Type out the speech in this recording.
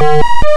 you